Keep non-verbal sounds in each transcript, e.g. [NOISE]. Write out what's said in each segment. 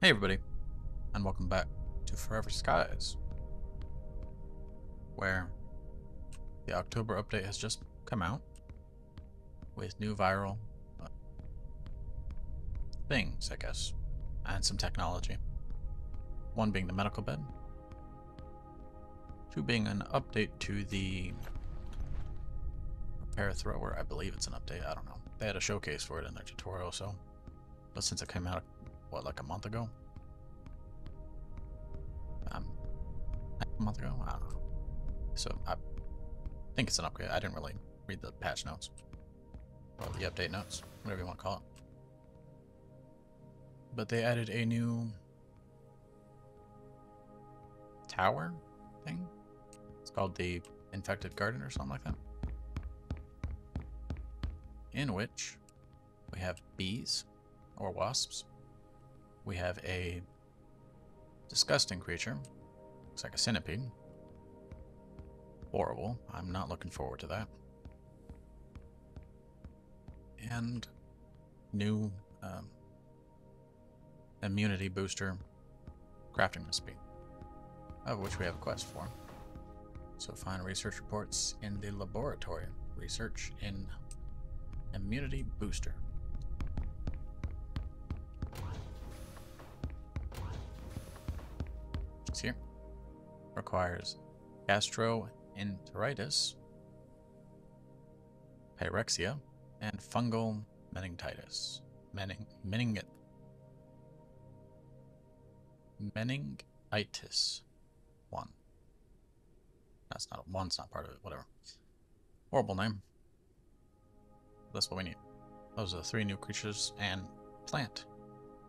Hey everybody, and welcome back to Forever Skies, where the October update has just come out with new viral uh, things, I guess, and some technology. One being the medical bed, two being an update to the repair thrower. I believe it's an update, I don't know. They had a showcase for it in their tutorial, so, but since it came out what, like a month ago? Um, a month ago? I don't know. So I think it's an upgrade. I didn't really read the patch notes. Or the update notes, whatever you want to call it. But they added a new tower thing. It's called the Infected Garden or something like that. In which we have bees or wasps we have a disgusting creature. Looks like a centipede. Horrible. I'm not looking forward to that. And new um, immunity booster crafting recipe, of which we have a quest for. So find research reports in the laboratory. Research in immunity booster. Requires gastroenteritis, pyrexia, and fungal meningitis. Mening mening meningitis. One. That's not one's not part of it, whatever. Horrible name. That's what we need. Those are the three new creatures and plant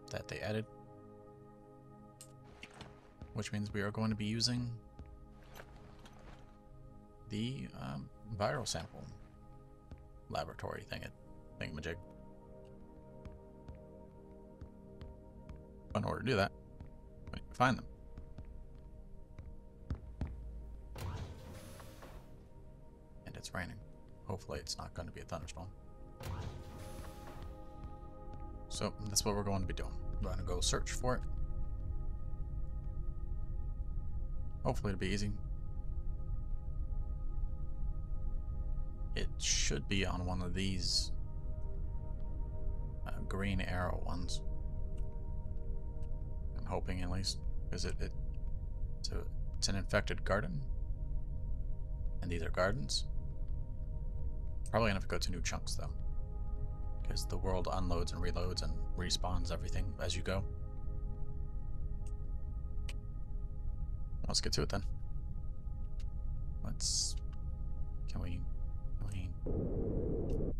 that they added which means we are going to be using the um, viral sample laboratory thing at thingamajig. In order to do that, we need to find them. And it's raining. Hopefully it's not going to be a thunderstorm. So that's what we're going to be doing. We're going to go search for it. Hopefully it'll be easy. It should be on one of these uh, green arrow ones. I'm hoping at least, because it, it it's, it's an infected garden, and these are gardens. Probably gonna have to go to new chunks though, because the world unloads and reloads and respawns everything as you go. Let's get to it then. Let's... Can we... Can we...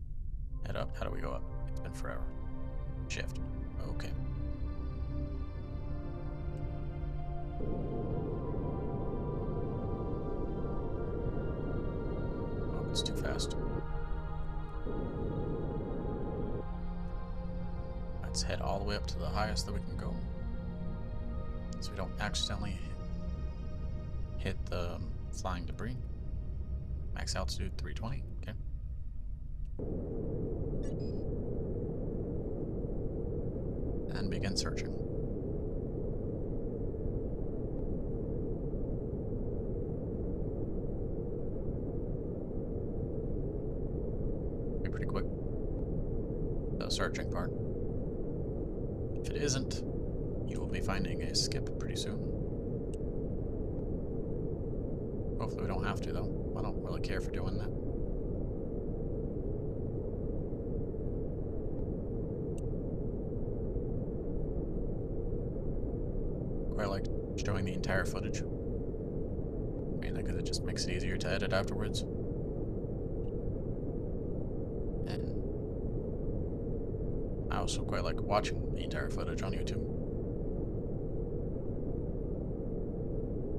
Head up? How do we go up? It's been forever. Shift. Okay. Oh, it's too fast. Let's head all the way up to the highest that we can go. So we don't accidentally hit the um, flying debris. Max altitude 320. Okay. And begin searching. Be pretty quick. The searching part. If it isn't, you will be finding a skip pretty soon. Hopefully we don't have to, though. I don't really care for doing that. Quite like showing the entire footage. Mainly because it just makes it easier to edit afterwards. And I also quite like watching the entire footage on YouTube.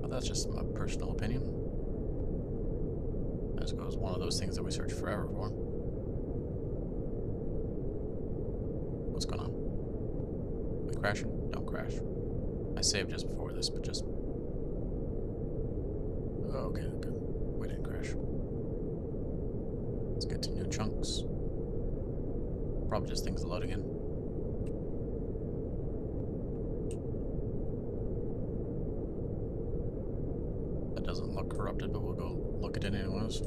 But that's just my personal opinion. I suppose one of those things that we search forever for. What's going on? We crashing? Don't crash. I saved just before this, but just... Oh, okay, good. We didn't crash. Let's get to new chunks. Probably just things loading in. doesn't look corrupted, but we'll go look at it anyways.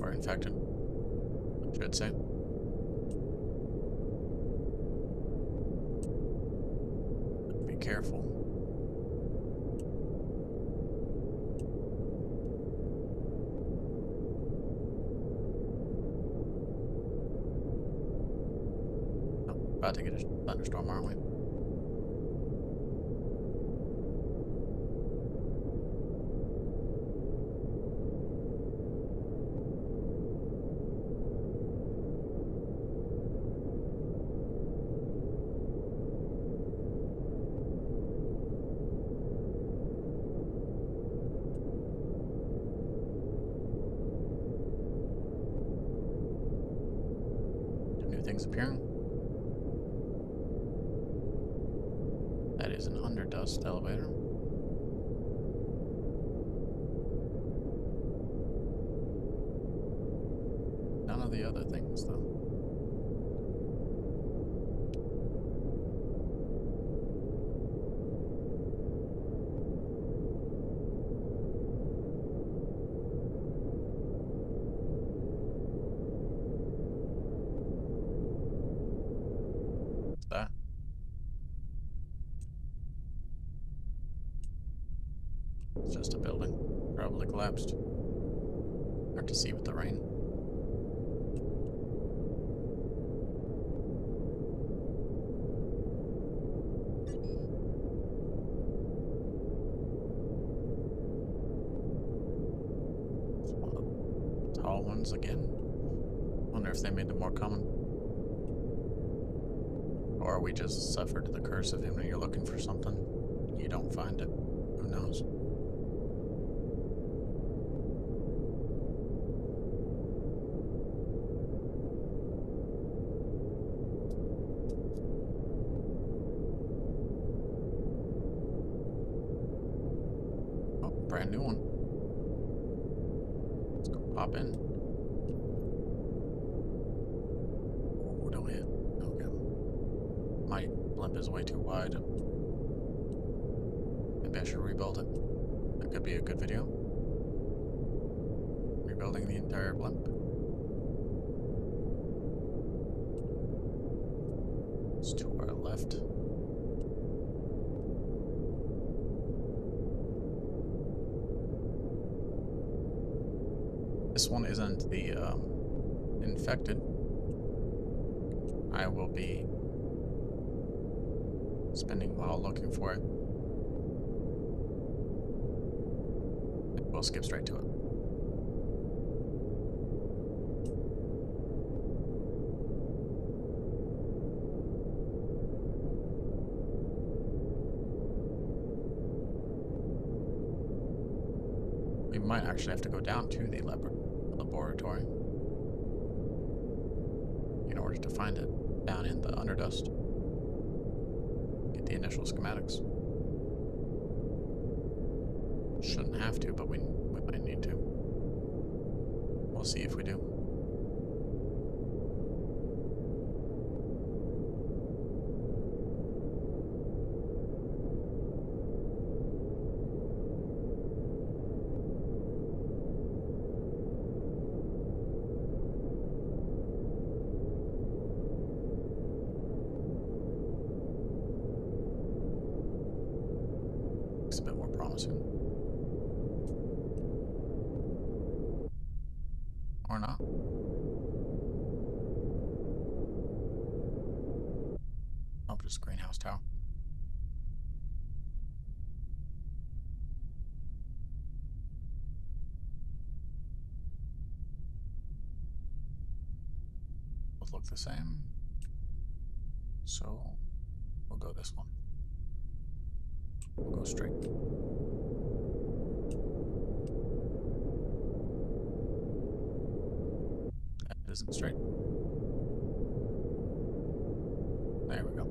Or infected, I should say. Be careful. About to get a thunderstorm, aren't we? New things appearing. That is an underdust elevator. None of the other things, though. What's that? It's just a building. Probably collapsed. Hard to see with the rain. Tall ones again. Wonder if they made them more common. Or we just suffered the curse of him when you're looking for something, you don't find it. Who knows? Oh, brand new one. Let's go pop in. Oh, don't hit. Okay. My blimp is way too wide. Maybe I should rebuild it. That could be a good video. Rebuilding the entire blimp. It's to our left. This one isn't the um, infected. I will be spending a while looking for it. We'll skip straight to it. We might actually have to go down to the lab laboratory in order to find it down in the underdust. Get the initial schematics. Shouldn't have to, but we, we might need to. We'll see if we do. Looks a bit more promising. Or not. Oh, just greenhouse tower. Both look the same. So we'll go this one. We'll go straight. That isn't straight. There we go.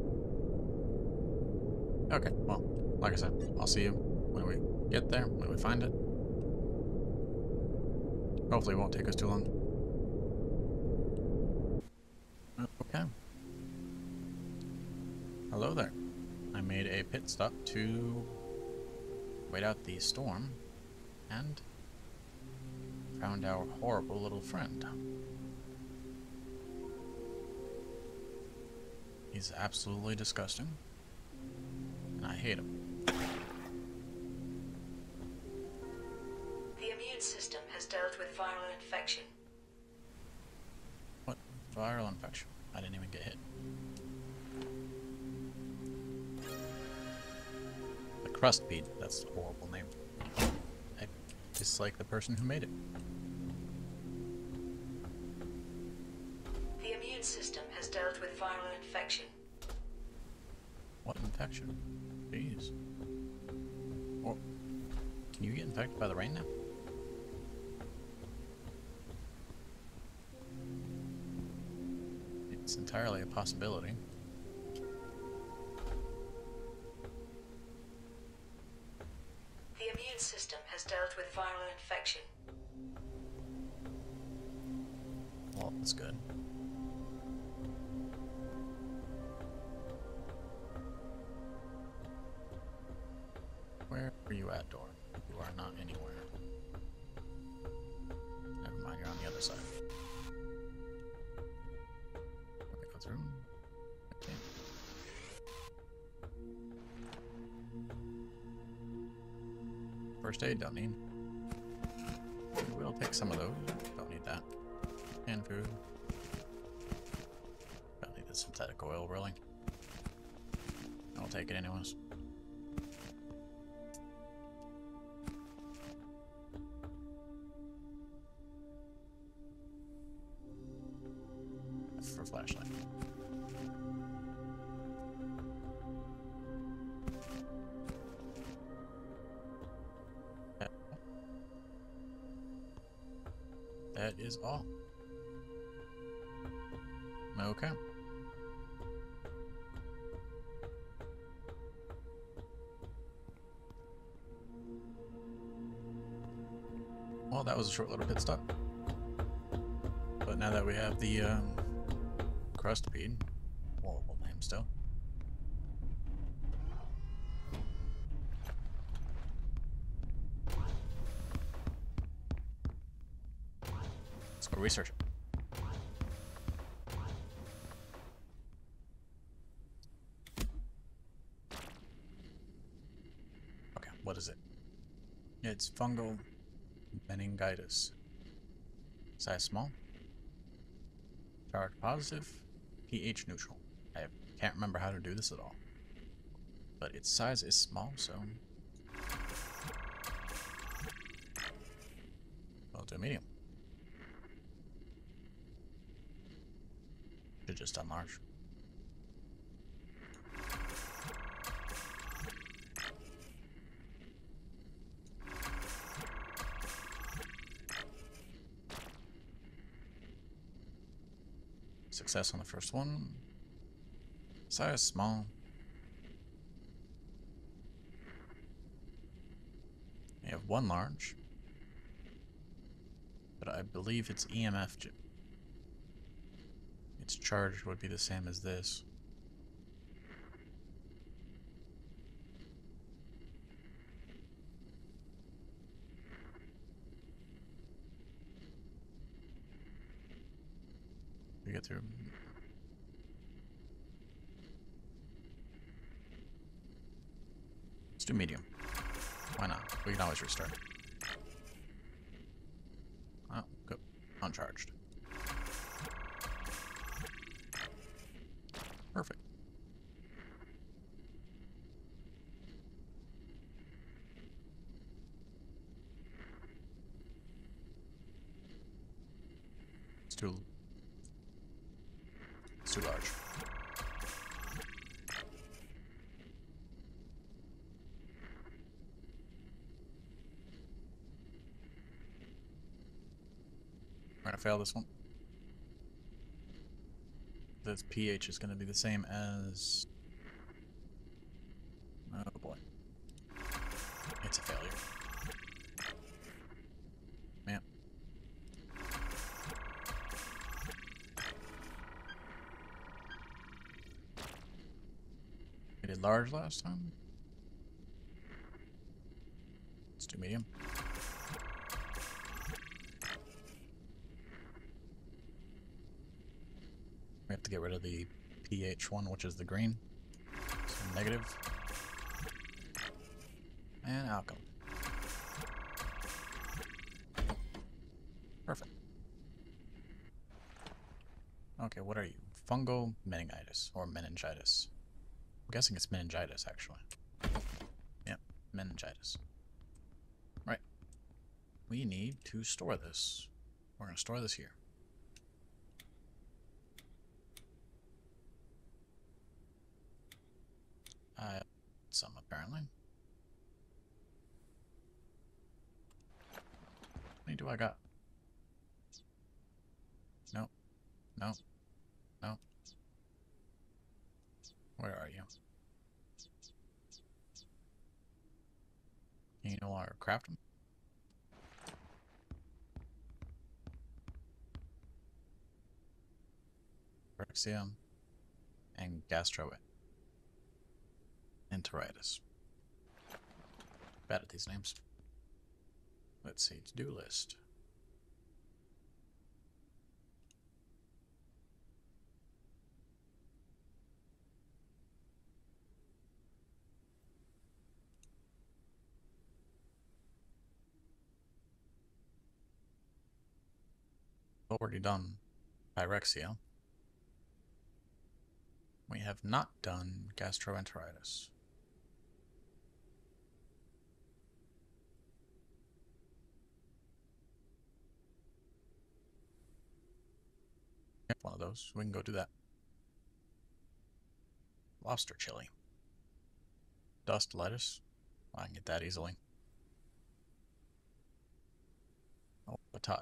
Okay, well, like I said, I'll see you when we get there, when we find it. Hopefully it won't take us too long. Okay. Hello there. I made a pit stop to wait out the storm, and found our horrible little friend. He's absolutely disgusting, and I hate him. The crust bead. That's a horrible name. I dislike the person who made it. The immune system has dealt with viral infection. What infection? Jeez. Or, can you get infected by the rain now? It's entirely a possibility. First aid, don't need. We'll take some of those. Don't need that. And food. Don't need the synthetic oil, really. I'll take it anyways. Short little pit stop. But now that we have the um, crust bead, horrible name still. Let's go research. Okay, what is it? It's fungal meningitis. Size small. Charge positive. pH neutral. I can't remember how to do this at all. But its size is small, so... I'll do medium. Should just done Success on the first one. Size small. You have one large. But I believe its EMF. Its charge would be the same as this. Get through. Let's do medium. Why not? We can always restart. Oh, good. Uncharged. Perfect. It's too it's too large. We're gonna fail this one. This pH is gonna be the same as. Oh boy. It's a failure. Man. We did large last time. H1, which is the green. So negative. And alcohol. Perfect. Okay, what are you? Fungal meningitis or meningitis. I'm guessing it's meningitis, actually. Yep, meningitis. Right. We need to store this. We're going to store this here. Phyrexium and gastroenteritis. Bad at these names. Let's see, to-do list. already done pyrexia. We have not done gastroenteritis. One of those. We can go do that. Lobster chili. Dust lettuce. I can get that easily. Oh, patat.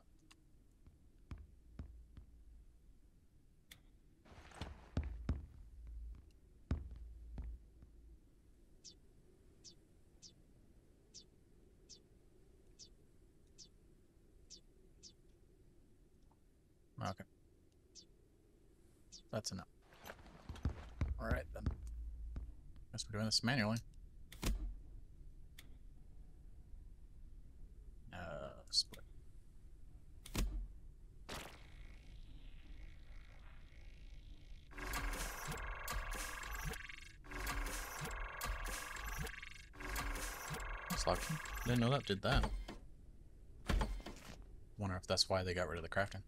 Okay. That's enough. Alright then. Guess we're doing this manually. Uh, split. That's. Didn't know that did that. Wonder if that's why they got rid of the crafting.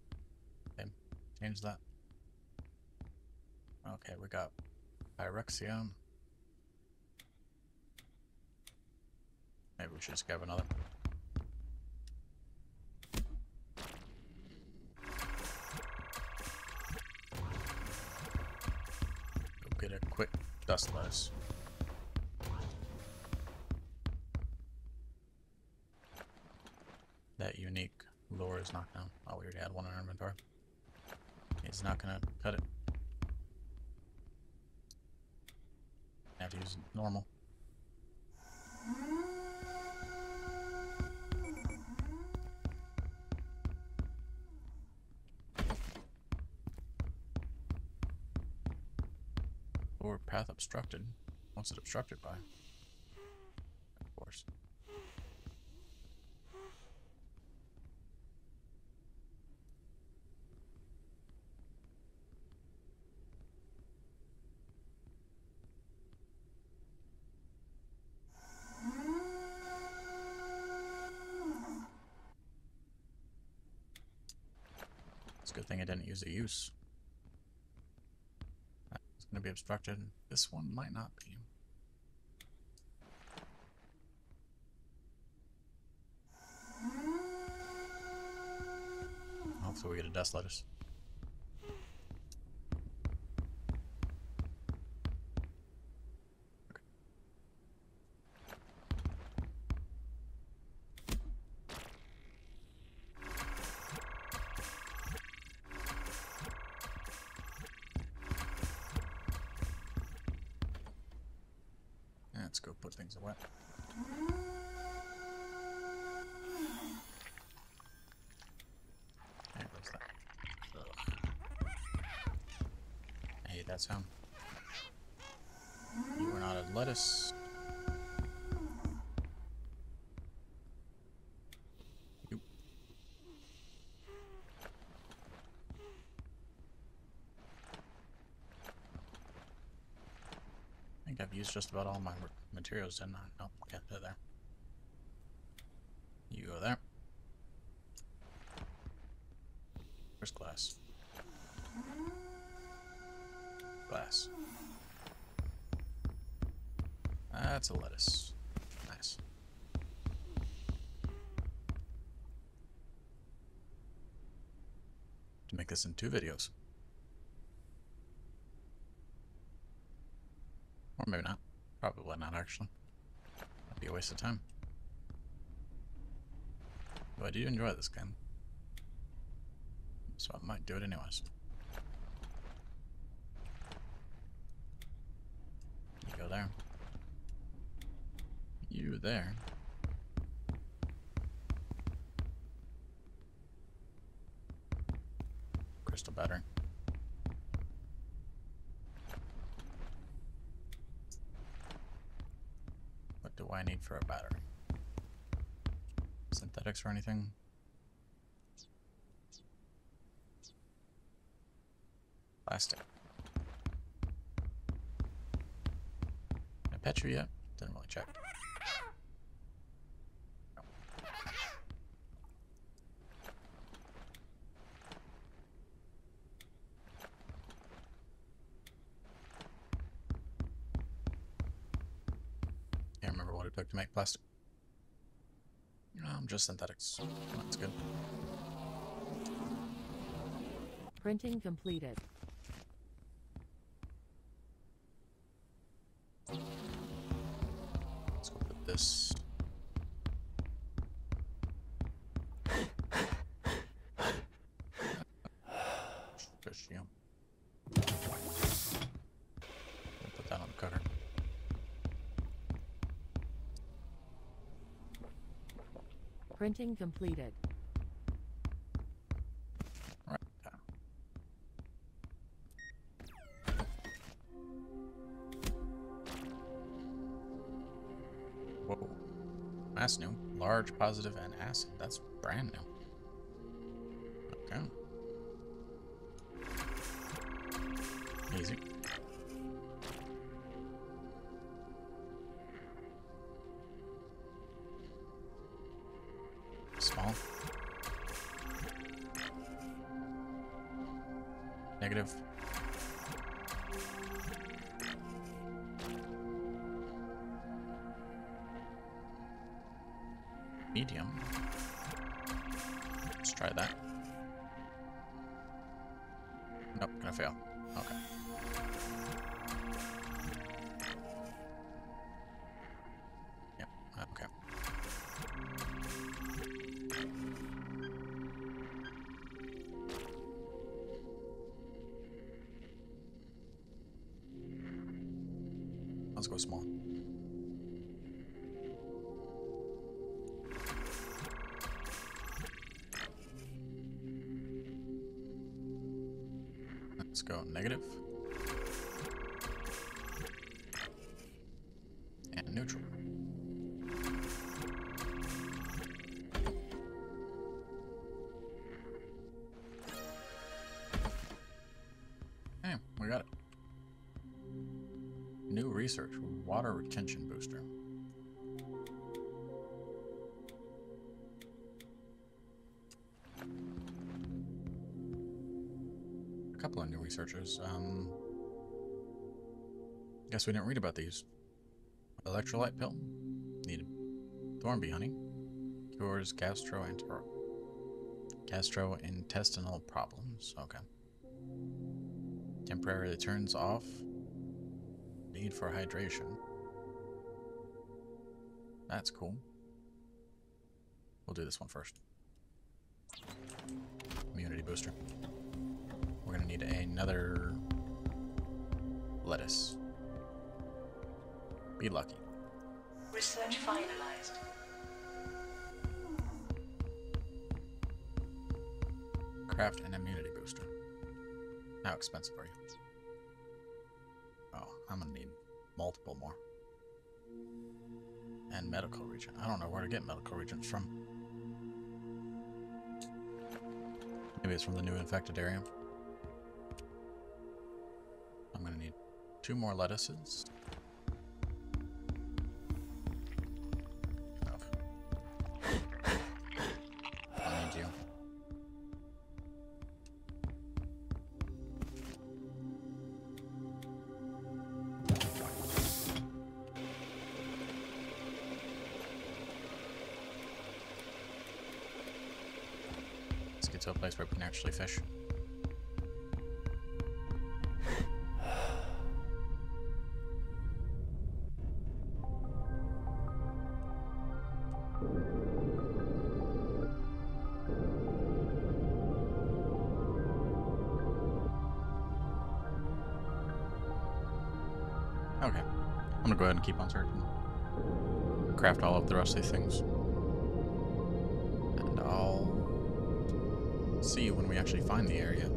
Change that. Okay, we got Pyrexium. Maybe we should just grab another. Go get a quick dust lettuce. That unique lure is knocked down. Oh, we already had one in our inventory. It's not gonna cut it. I have to use normal. Or path obstructed. What's it obstructed by? Of course. Good thing I didn't use a use. It's going to be obstructed. This one might not be. Hopefully we get a dust lettuce. Used just about all my materials, didn't I? Nope, yeah, they're there. You go there. First glass? Glass. That's a lettuce. Nice. To make this in two videos. Or maybe not. Probably not, actually. That'd be a waste of time. But I do enjoy this game. So I might do it anyways. You go there. You there. Crystal battery. I need for a battery? Synthetics or anything? Plastic. I pet you yet? Didn't really check. No. Can't remember what it took to make plastic. Um, just synthetics. That's good. Printing completed. Let's go put this. Fish, yeah. We'll put that on the cutter. Printing completed. Whoa. That's new. Large, positive, and acid. That's brand new. Okay. Yep, okay. Let's go small. Go negative. And neutral. Okay, we got it. New research, water retention booster. Researchers. Um, guess we didn't read about these. Electrolyte pill. Needed. Thornbee honey. Cures gastroenter gastrointestinal problems. Okay. Temporarily turns off need for hydration. That's cool. We'll do this one first. Immunity booster. Need another lettuce. Be lucky. Research finalized. Craft an immunity booster. How expensive are you? Oh, I'm gonna need multiple more. And medical region. I don't know where to get medical regions from. Maybe it's from the new infected area. Two more lettuces. Oh, to a place where we can actually fish. Keep on searching. Craft all of the rest of these things. And I'll see you when we actually find the area.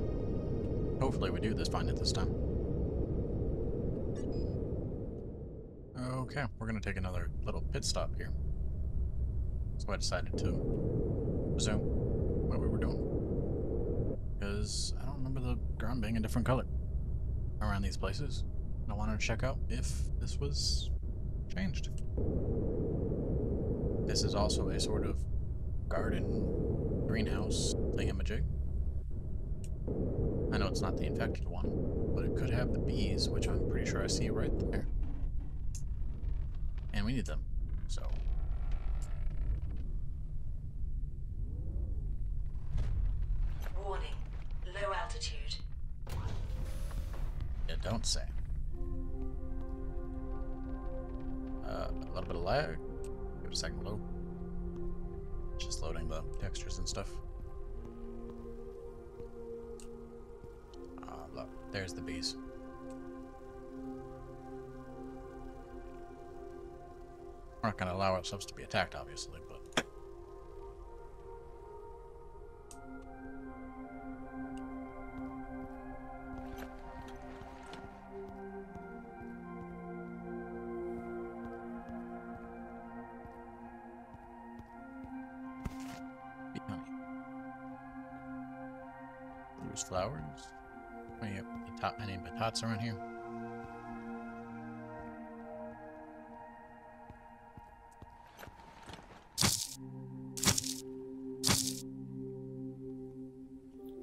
Hopefully we do this find it this time. Okay, we're gonna take another little pit stop here. So I decided to resume what we were doing. Because I don't remember the ground being a different color around these places. I wanted to check out if this was changed. This is also a sort of garden greenhouse thingamajig. I know it's not the infected one, but it could have the bees, which I'm pretty sure I see right there. And we need them, and stuff. Ah, look. There's the bees. We're not going to allow ourselves to be attacked, obviously, Loose flowers. Oh, any, any, tot, any batots around here?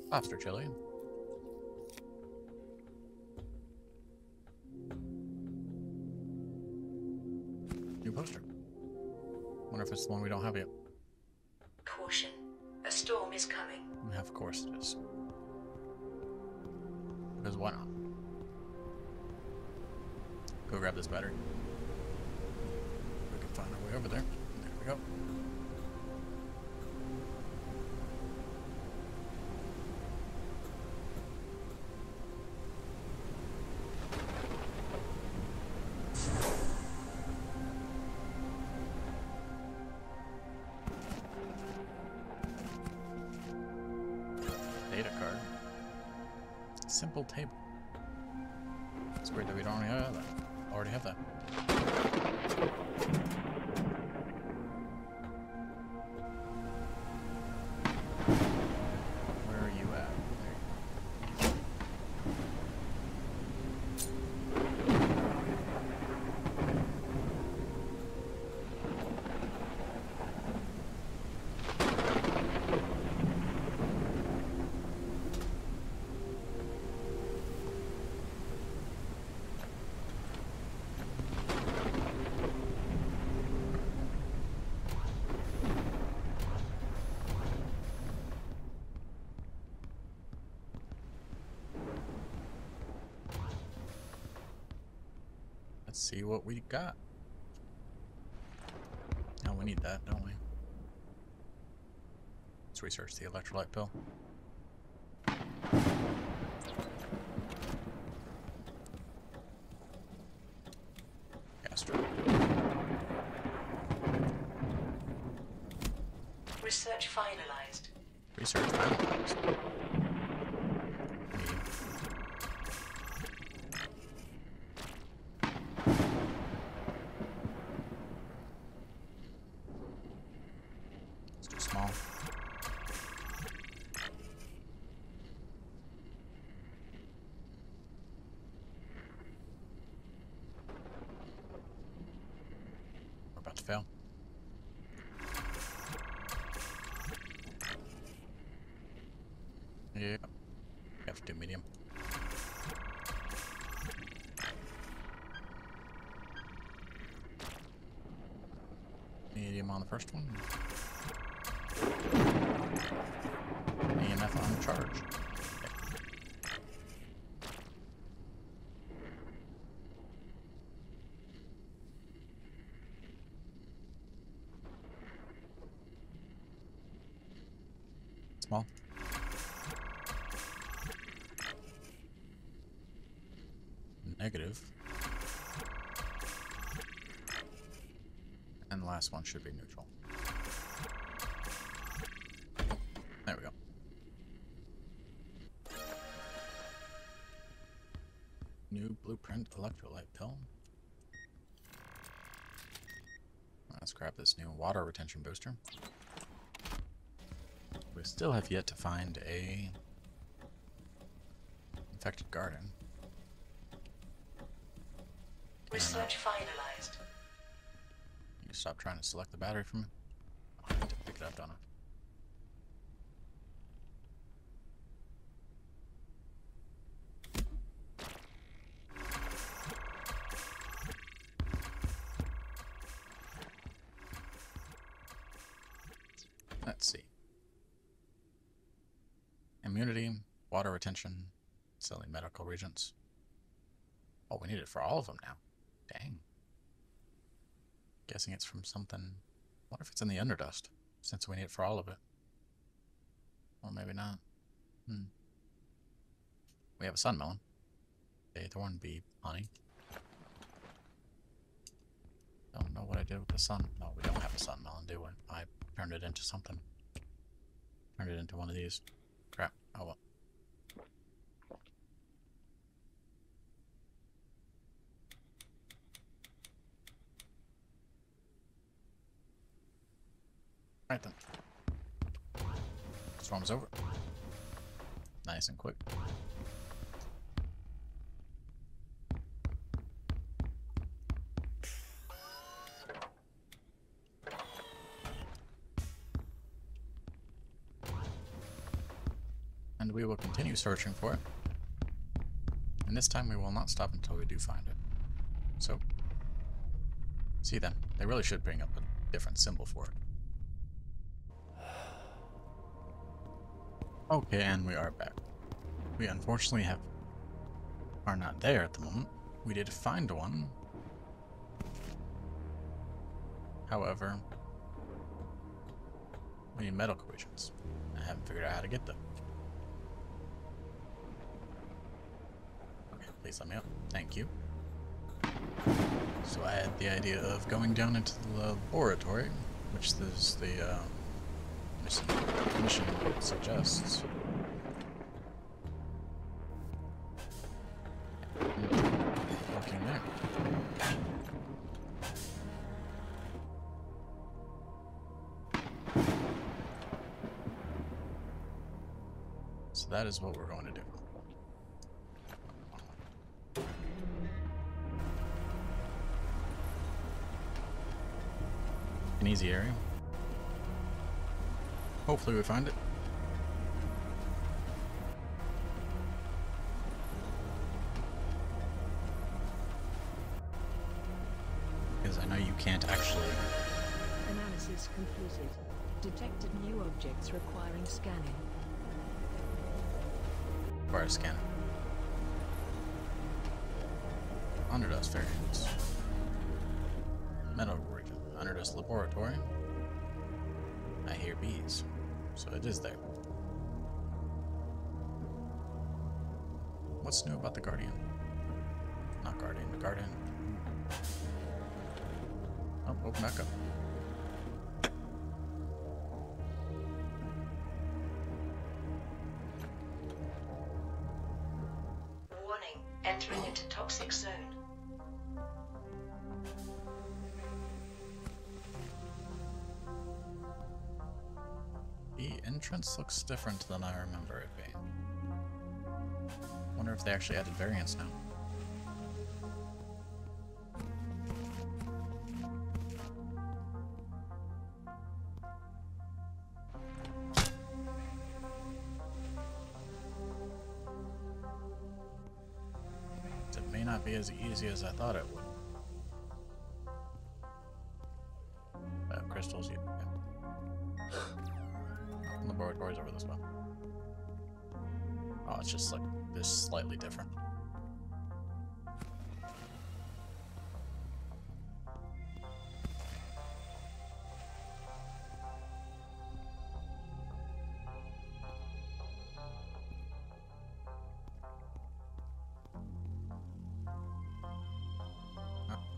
Lobster chili. New poster. Wonder if it's the one we don't have yet. Simple table. It's great that we don't have Let's see what we got. Oh, we need that, don't we? Let's research the electrolyte pill. Gastro. Research finalized. Research finalized. Medium. It's too small. We're about to fail. Yeah. Have to do medium. Medium on the first one. EMF on charge. Small. Negative. And the last one should be neutral. There we go. New blueprint electrolyte pill. Let's grab this new water retention booster. We still have yet to find a infected garden. Research finalized. Stop trying to select the battery from it. I to pick it up, don't Let's see. Immunity, water retention, selling medical reagents. Oh, we need it for all of them now. Dang. Guessing it's from something. What if it's in the underdust? Since we need it for all of it. Or maybe not. Hmm. We have a sun melon. A thorn bee honey. Don't know what I did with the sun. No, we don't have a sun melon, do we? I turned it into something. Turned it into one of these. Crap. Oh well. Right then. Storm's over. Nice and quick. And we will continue searching for it. And this time we will not stop until we do find it. So, see then. They really should bring up a different symbol for it. Okay, and we are back. We unfortunately have are not there at the moment. We did find one. However, we need metal regions. I haven't figured out how to get them. Okay, please let me up. Thank you. So I had the idea of going down into the laboratory, which is the uh, mission, mission suggests. So that is what we're going to do. An easy area. Hopefully we find it. Because I know you can't actually... Analysis completed. Detected new objects requiring scanning. Require a scan. Underdust variants. Metal. Underdust laboratory. I hear bees. So it is there. What's new about the Guardian? Not Guardian, the Guardian. Oh, open back up. Entrance looks different than I remember it being. Wonder if they actually added variants now. It may not be as easy as I thought it would.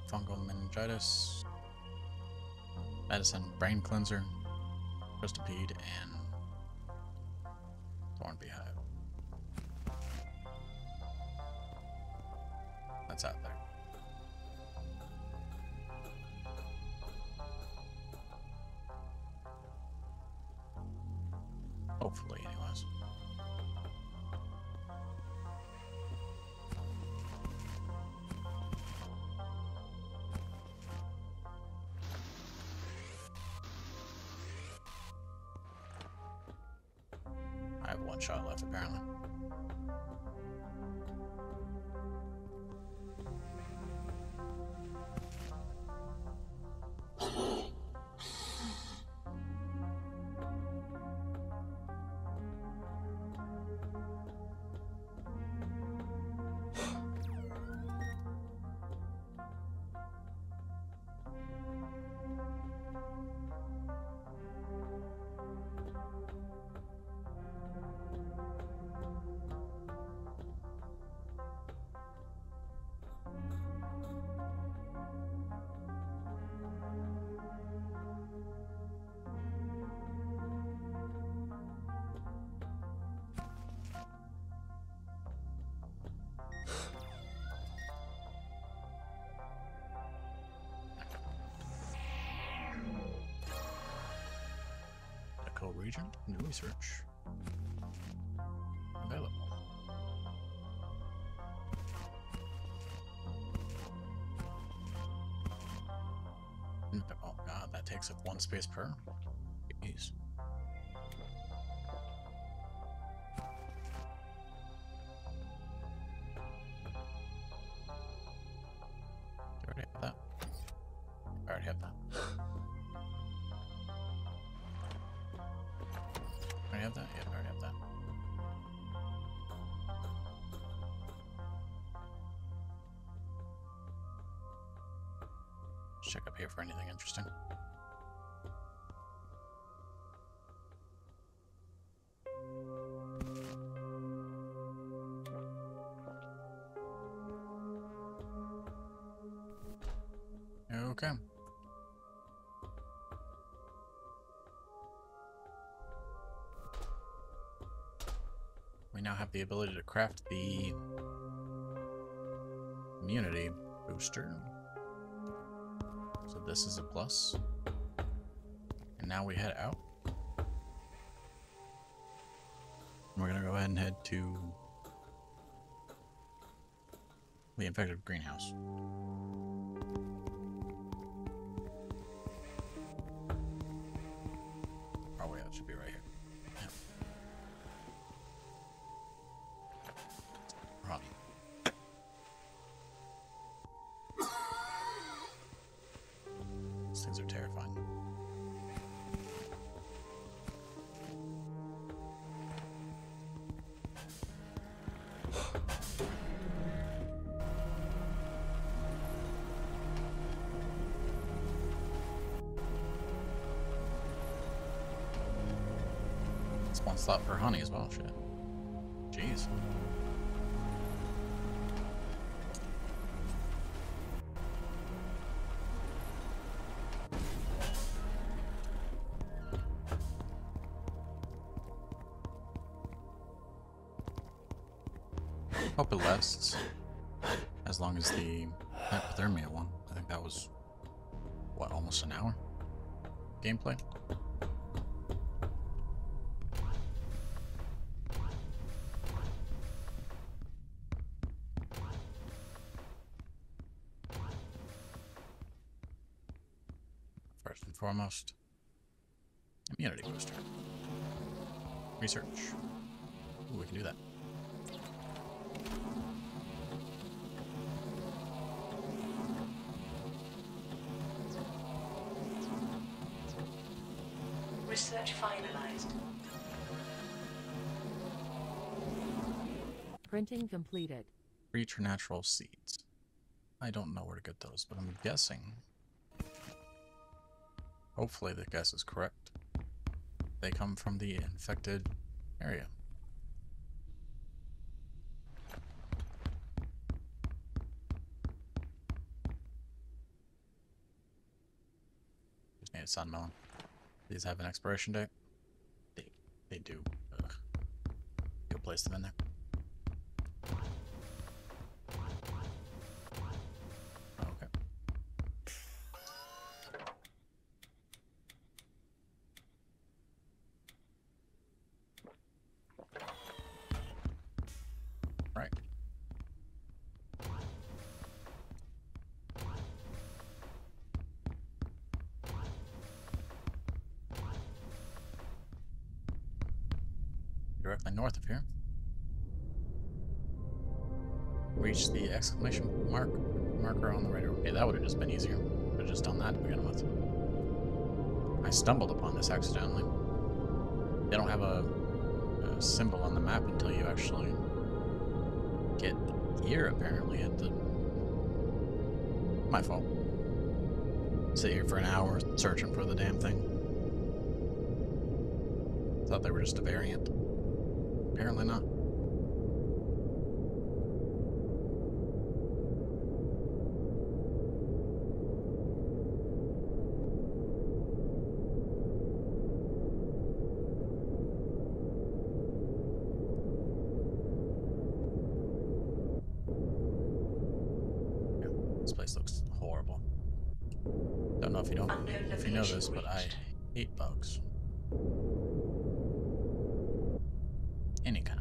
Fungal meningitis, medicine, brain cleanser, crystipede, and thorn beehive. That's out there. Region, new research. Available. Mm, Oh god, that takes up one space per. Check up here for anything interesting. Okay. We now have the ability to craft the immunity booster. This is a plus. And now we head out. We're gonna go ahead and head to the infected greenhouse. Jeez. Hope it lasts as long as the hypothermia one. I think that was what almost an hour gameplay. Foremost, immunity booster. Research. Ooh, we can do that. Research finalized. Printing completed. Preternatural seeds. I don't know where to get those, but I'm guessing. Hopefully the guess is correct. They come from the infected area. Just need a sunmelon. These have an expiration date. They they do. Ugh. You'll place them in there. Marker on the. Okay, that would have just been easier. Would have just done that to begin with. I stumbled upon this accidentally. They don't have a, a symbol on the map until you actually get here, apparently, at the... My fault. Sit here for an hour searching for the damn thing. Thought they were just a variant. Apparently not. This place looks horrible. Don't know if you don't Unknown if you know location this, but I hate bugs. Any kind.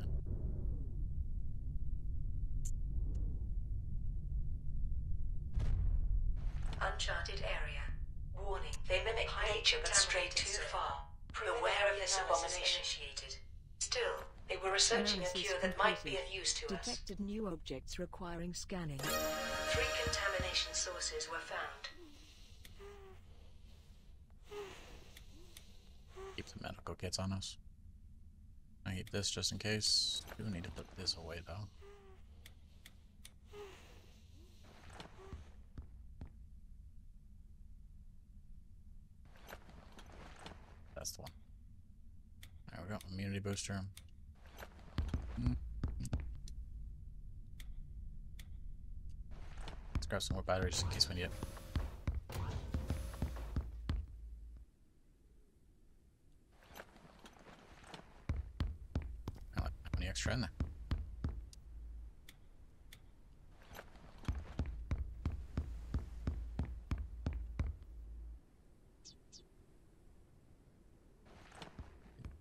Uncharted area. Warning. They mimic nature but stray too far. Beware of this abomination. Initiated. Still, they were researching a cure that might be of use to us. Detected new objects requiring scanning. Three contamination sources were found. Keep the medical kits on us. I keep this just in case. Do need to put this away though. That's the one. There we go. Immunity booster. Mm. Let's grab some more batteries in case we need it. I don't have any extra in there.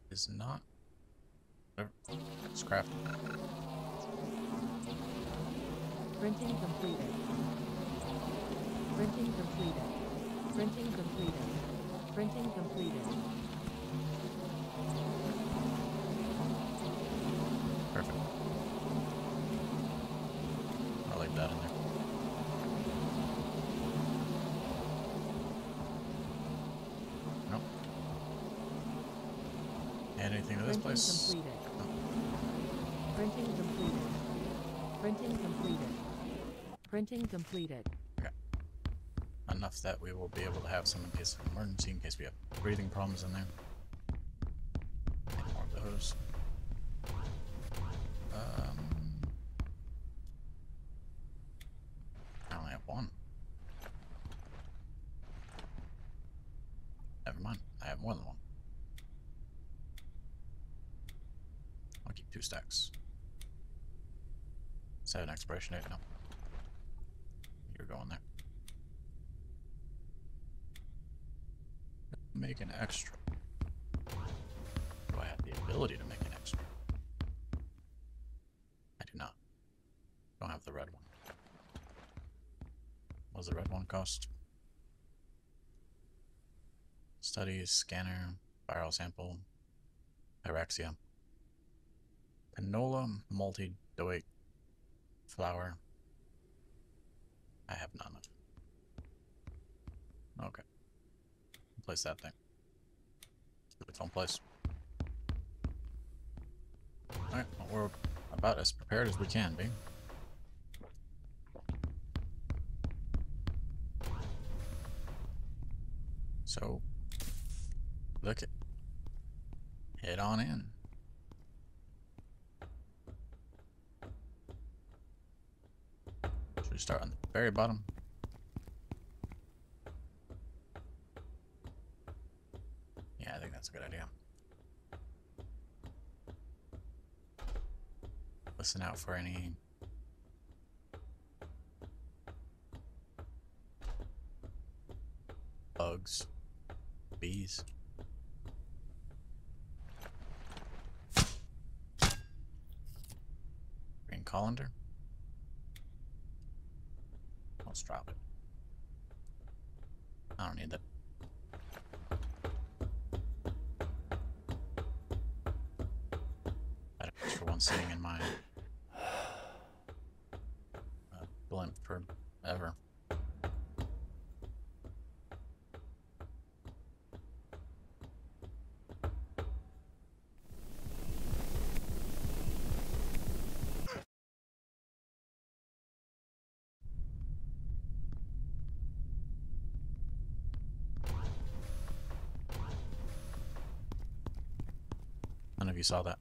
Is not. Scrap. Printing completed. Printing completed. Printing completed. Printing completed. Perfect. I'll leave that in there. Nope. Add anything to this Printing place? completed. No. Printing completed. Printing completed. Printing completed. Enough that we will be able to have some in case of emergency, in case we have breathing problems in there. Any more of those. Um, I only have one. Never mind. I have more than one. I'll keep two stacks. Is that an expiration date? No. You're going there. Make an extra. Do I have the ability to make an extra? I do not. Don't have the red one. What does the red one cost? Studies, scanner, viral sample, pyrexia, canola, multi-doic flour. I have none of. Okay. Place that thing. Its own place. Alright, well, we're about as prepared as we can be. So, look it. Head on in. Should we start on the very bottom? Yeah, I think that's a good idea. Listen out for any bugs, bees. Colander. Let's drop it. I don't need that. I don't for one sitting in my [SIGHS] uh, blimp forever. Saw that.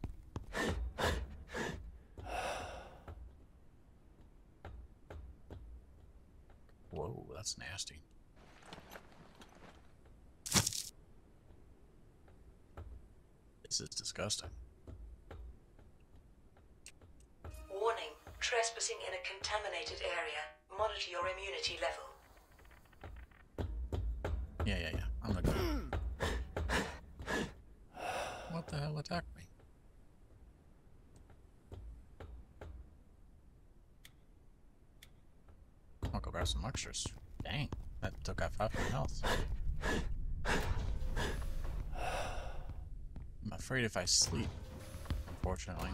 Whoa, that's nasty. This is disgusting. Warning, trespassing in a contaminated area. Monitor your immunity level. Yeah, yeah, yeah. I'm gonna go. what the hell attacked me? I'll go some extras. Dang, that took out five my health. I'm afraid if I sleep, unfortunately,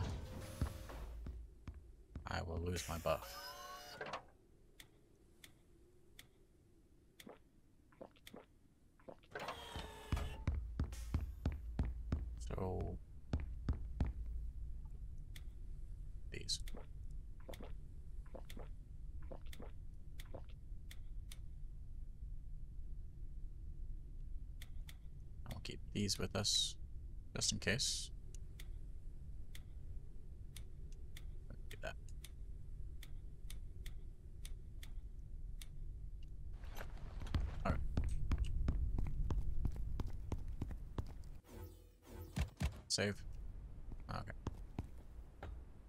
I will lose my buff. So these. I'll keep these with us just in case. That. Alright. Save. Okay.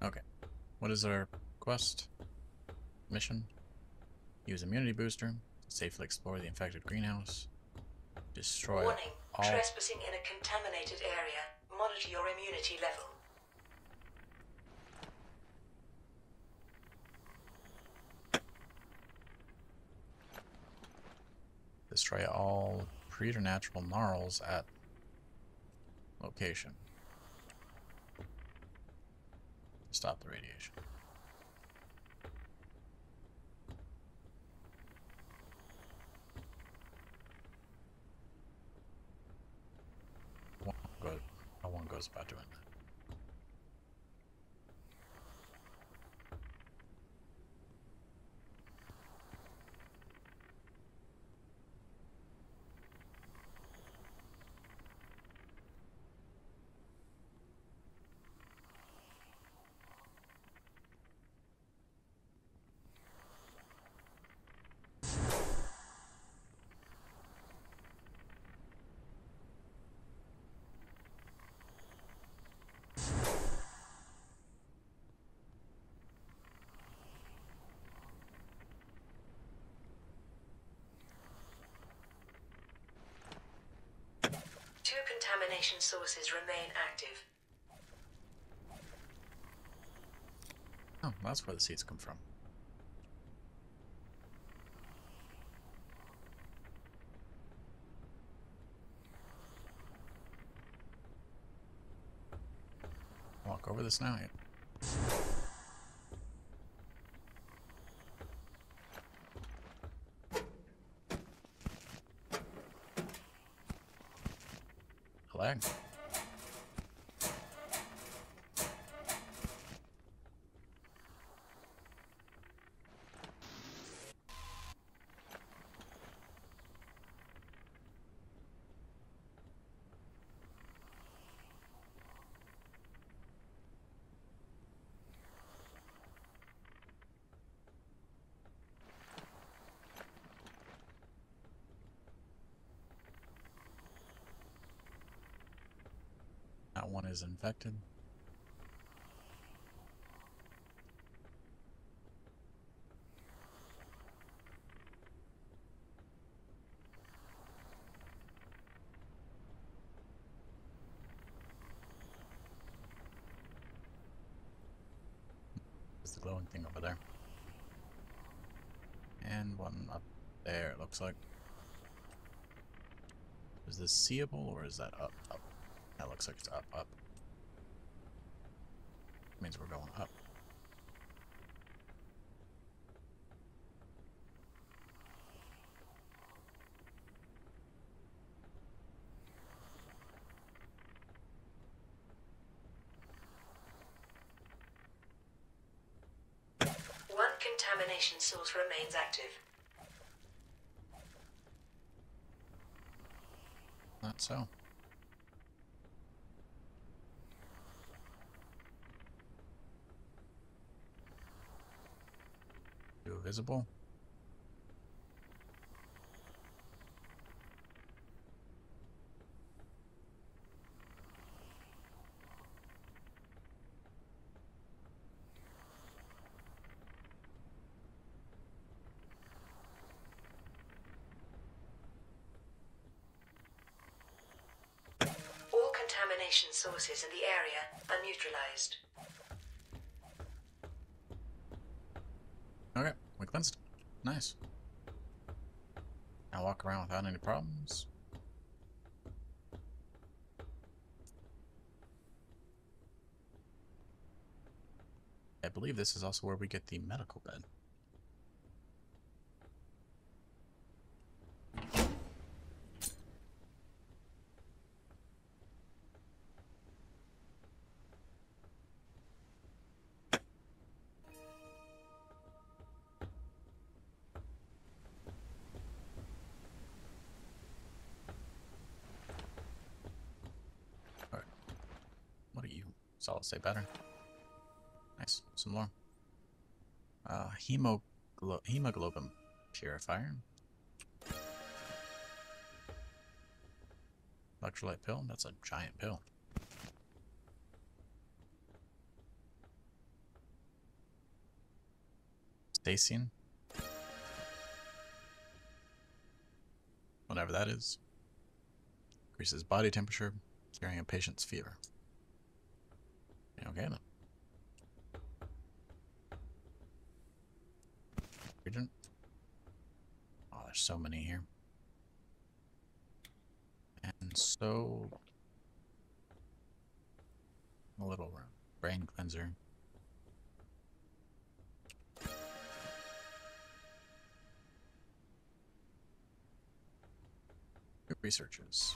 Okay. What is our quest? Mission? Use immunity booster safely explore the infected greenhouse. Destroy Warning, trespassing in a contaminated area. Monitor your immunity level. destroy all preternatural gnarls at location. Stop the radiation. One go, goes about doing that. Two contamination sources remain active. Oh, that's where the seeds come from. Walk over this now. yeah. Lag. One is infected. There's the glowing thing over there. And one up there, it looks like. Is this seeable or is that up? Looks like it's up, up. Means we're going up. One contamination source remains active. Not so. Visible. All contamination sources in the area are neutralized. Okay, cleansed. Nice. Now walk around without any problems. I believe this is also where we get the medical bed. Solid say better. Nice. Some more. Uh, hemoglo hemoglobin purifier. Electrolyte pill? That's a giant pill. Stasian. Whatever that is. Increases body temperature, curing a patient's fever. Okay then. Oh, there's so many here. And so a little room. Brain cleanser. Good researches.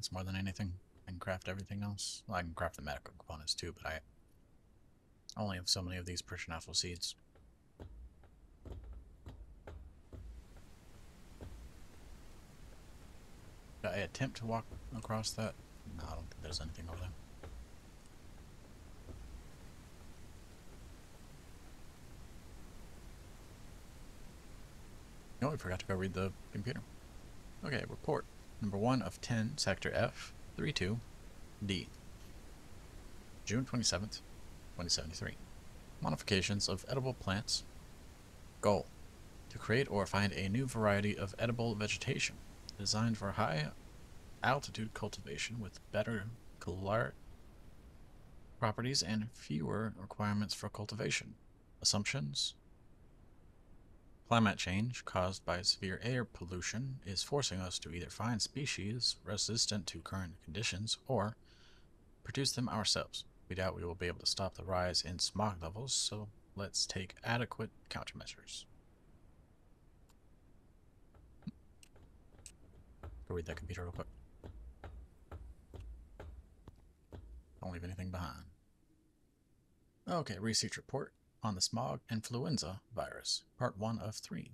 Components more than anything. I can craft everything else. Well, I can craft the medical components too, but I only have so many of these Persianapple seeds. Did I attempt to walk across that? No, I don't think there's anything over there. Oh, no, we forgot to go read the computer. Okay, report. Number 1 of 10, Sector F, 32, D. June 27th, 2073. Modifications of edible plants. Goal. To create or find a new variety of edible vegetation designed for high altitude cultivation with better caloric properties and fewer requirements for cultivation. Assumptions. Climate change caused by severe air pollution is forcing us to either find species resistant to current conditions or produce them ourselves. We doubt we will be able to stop the rise in smog levels, so let's take adequate countermeasures. Go read that computer real quick. Don't leave anything behind. Okay, research report on the smog influenza virus, part 1 of 3.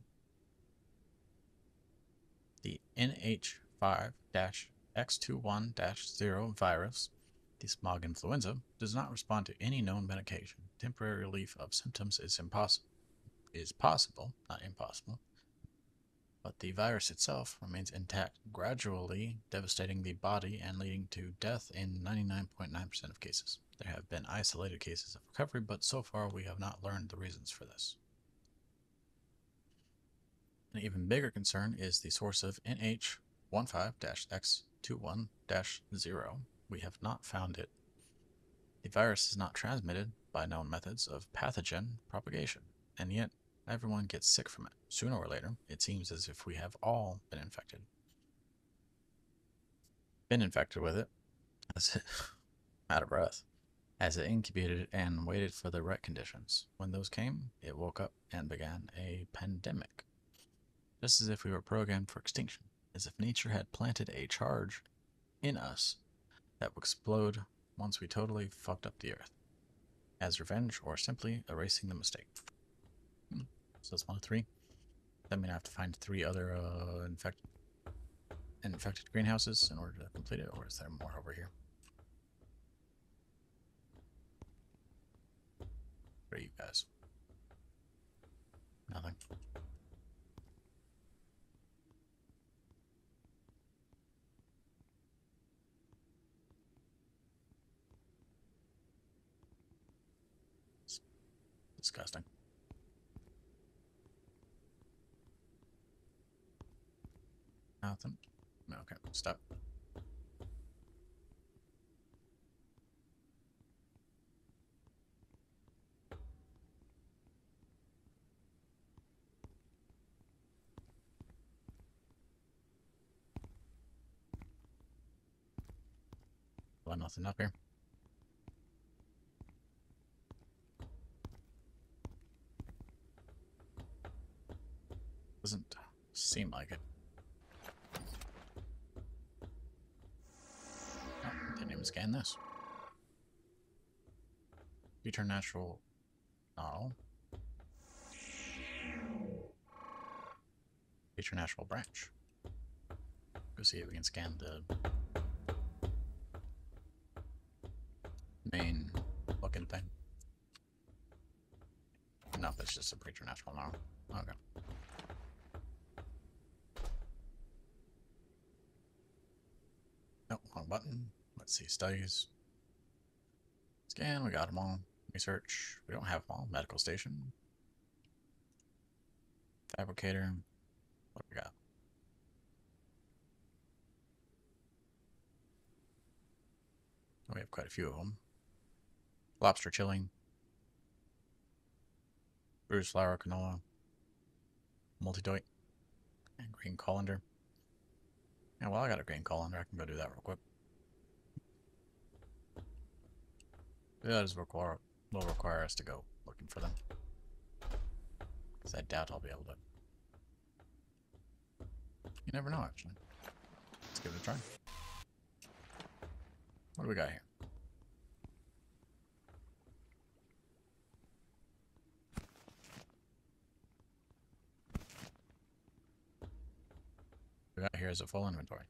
The NH5 X21 0 virus The smog influenza does not respond to any known medication. Temporary relief of symptoms is impossible. Is possible, not impossible. But the virus itself remains intact, gradually devastating the body and leading to death in 99.9% of cases. There have been isolated cases of recovery, but so far we have not learned the reasons for this. An even bigger concern is the source of NH15-X21-0. We have not found it. The virus is not transmitted by known methods of pathogen propagation, and yet everyone gets sick from it. Sooner or later, it seems as if we have all been infected. Been infected with it. That's it [LAUGHS] out of breath. As it incubated and waited for the right conditions. When those came, it woke up and began a pandemic. Just as if we were programmed for extinction, as if nature had planted a charge in us that would explode once we totally fucked up the earth. As revenge or simply erasing the mistake. Hmm. So that's one of three. That means I have to find three other uh, infected infected greenhouses in order to complete it, or is there more over here? Are you guys? Nothing. It's disgusting. Nothing. Okay, stop. Well, up here. Doesn't seem like it. Oh, didn't even scan this. Future natural. No. Future natural branch. Go see if we can scan the main looking thing. Just a preternatural now. Okay. Nope, wrong button. Let's see, studies. Scan, we got them all. Research, we don't have them all. Medical station. Fabricator. What do we got? We have quite a few of them. Lobster chilling. Bruised flour canola. Multi-doit. And green colander. Yeah, well, I got a green colander. I can go do that real quick. That does require, will require us to go looking for them. Because I doubt I'll be able to. You never know, actually. Let's give it a try. What do we got here? We got here is a full inventory.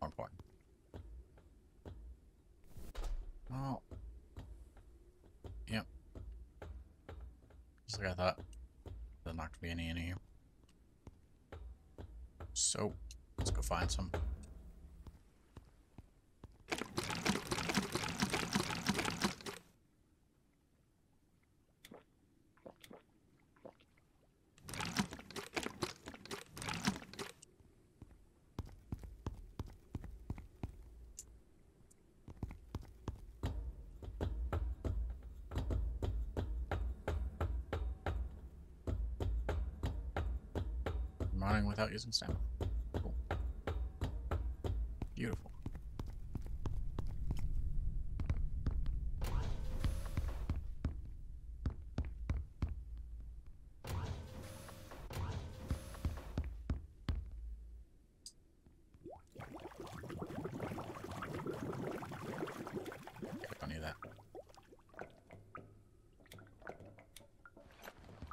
More important. Well, yep. Just like I thought. There's not gonna be any in here. So, let's go find some. Running without using stamina. Cool. Beautiful.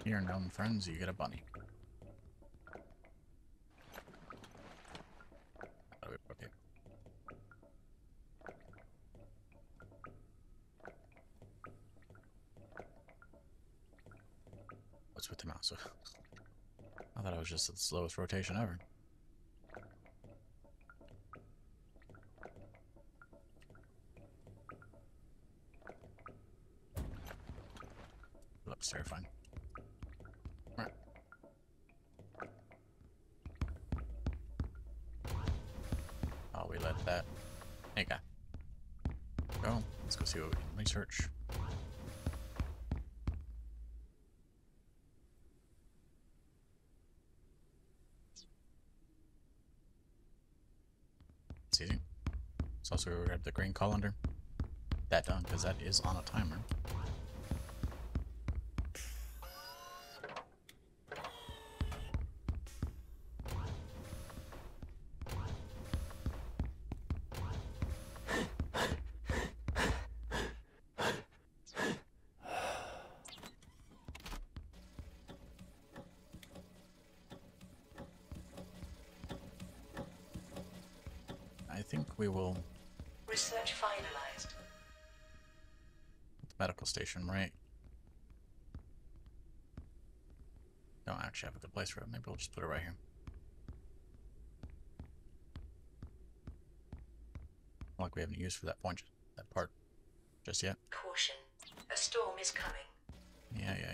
Here, known friends, you get a bunny. With the mouse. [LAUGHS] I thought I was just at the slowest rotation ever. Grab the green colander. That done, because that is on a timer. Station, right? Don't actually have a good place for it. Maybe we'll just put it right here. Like we haven't used for that point, that part, just yet. Caution. A storm is coming. Yeah, yeah,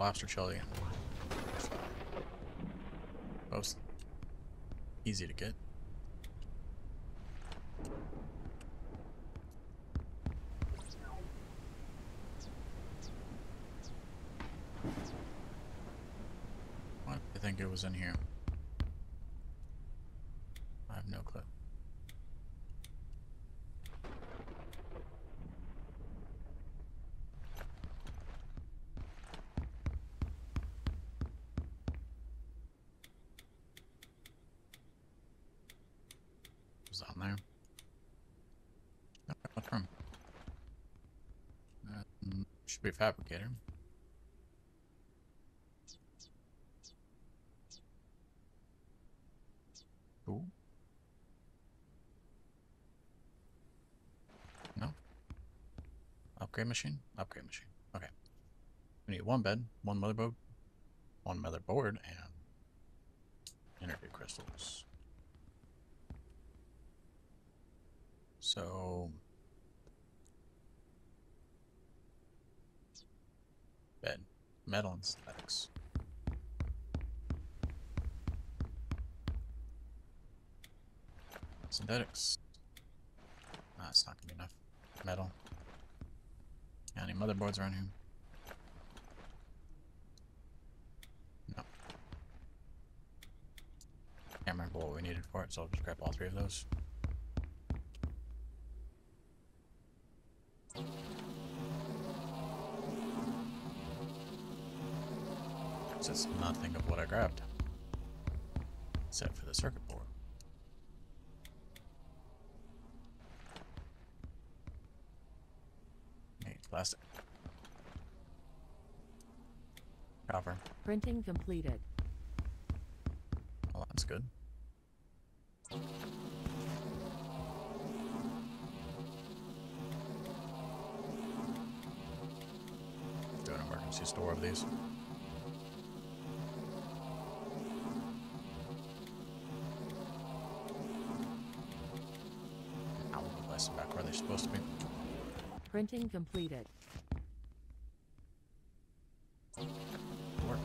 lobster chili most easy to get. What? I think it was in here. I have no clue. was on there. Oh, What from? Uh, mm, should be a fabricator. Ooh. No. Upgrade machine? Upgrade machine. Okay. We need one bed, one motherboard, one motherboard, and energy crystals. So bed, metal and synthetics. Synthetics. Nah, it's not gonna be enough. Metal. Got any motherboards around here? No. Can't remember what we needed for it, so I'll just grab all three of those. It's nothing of what I grabbed. Except for the circuit board. Hey, plastic. Copper. Printing completed. Well, that's good. Now we'll place them back where they're supposed to be. Printing completed. Work.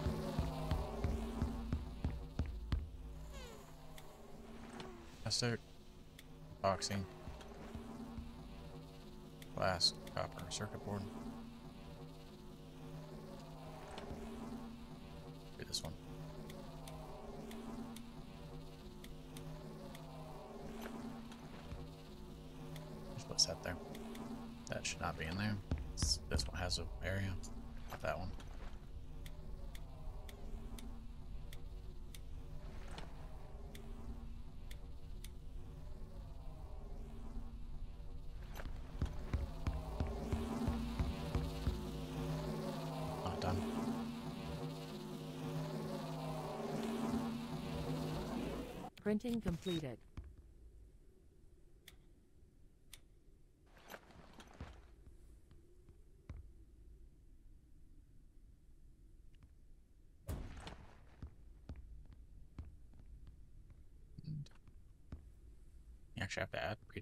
Boxing, glass, copper, circuit board. Plaza area. That one. Printing completed.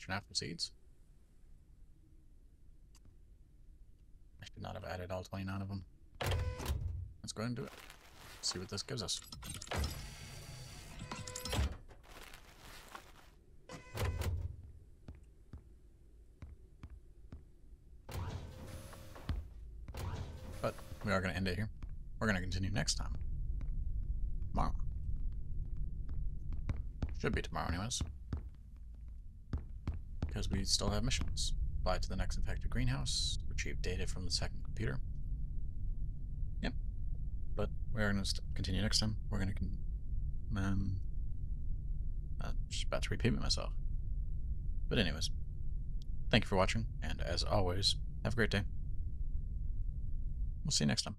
Patron apple seeds. I should not have added all 29 of them. Let's go ahead and do it. See what this gives us. But we are going to end it here. We're going to continue next time. Tomorrow. Should be tomorrow, anyways. We still have missions. Fly to the next infected greenhouse, retrieve data from the second computer. Yep. But we're going to continue next time. We're going to. Um. I'm just about to repeat myself. But, anyways, thank you for watching, and as always, have a great day. We'll see you next time.